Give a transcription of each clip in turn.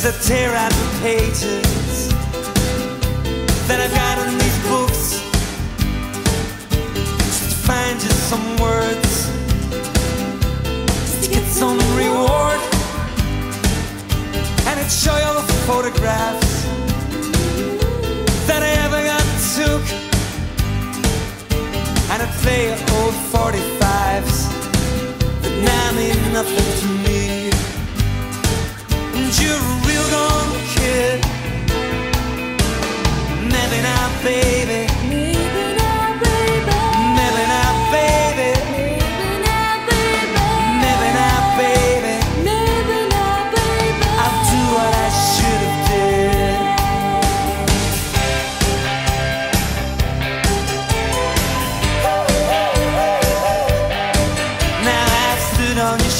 As I tear out the pages that I've got in these books, just to find just some words, just to get some reward, and it'd show you the photographs that I ever got took, and I'd play old 45s that now mean nothing to me. And you're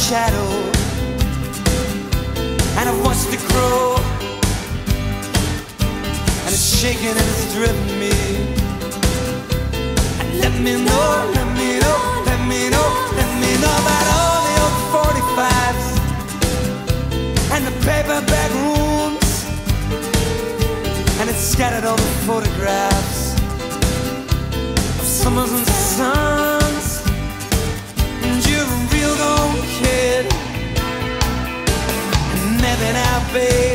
shadow and I've watched shaking and it's driven me. Let me know, let me know, let me know, let me know about all the old 45s and the paperback rooms and it's scattered all the photographs of summers and suns. And you're a real gone kid. And maybe now, baby.